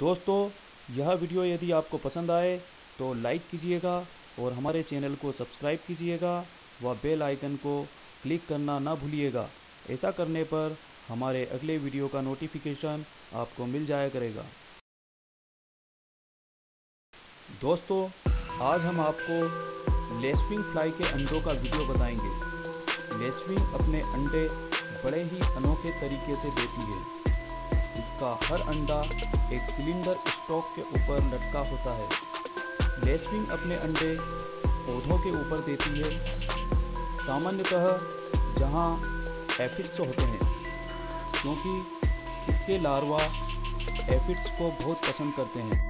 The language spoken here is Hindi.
दोस्तों, यह वीडियो यदि आपको पसंद आए तो लाइक कीजिएगा और हमारे चैनल को सब्सक्राइब कीजिएगा व बेल आइकन को क्लिक करना ना भूलिएगा। ऐसा करने पर हमारे अगले वीडियो का नोटिफिकेशन आपको मिल जाया करेगा। दोस्तों, आज हम आपको लेसविंग फ्लाई के अंडों का वीडियो बताएँगे। लेसविंग अपने अंडे बड़े ही अनोखे तरीके से देती है। इसका हर अंडा एक सिलेंडर स्टॉक के ऊपर लटका होता है। लेस्विंग अपने अंडे पौधों के ऊपर देती है। सामान्यतः जहाँ एफिड्स होते हैं, क्योंकि इसके लार्वा एफिड्स को बहुत पसंद करते हैं।